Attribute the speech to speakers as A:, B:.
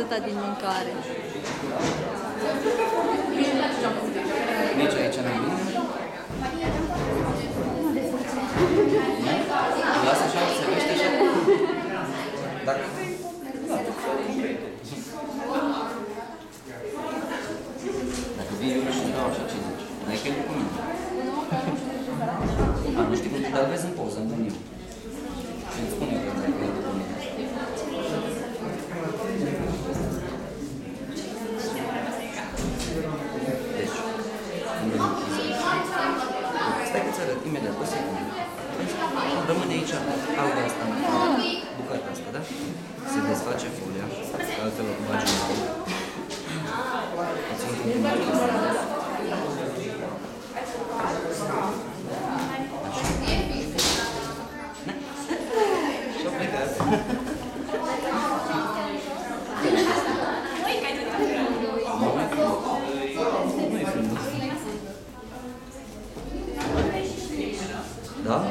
A: atâta din mâncare.
B: Nici aici nu bine. Lasă așa, se vește așa. Dacă vrei, Dacă vii eu și îți dau așa, ce zici? Nu ai cheltuit cu mine. A, nu știi cum, dar vezi în poză, nu eu. Și îți spun eu că dacă e cu mine. Deci, unde mă Stai că ți arăt imediat, o secundă. Rămâne aici alga asta, bucata asta, da? Se desface folia, că altfel o bagi în nou. Îți fac un pic de asta. Și-a plecat. Nu e frumos. Da?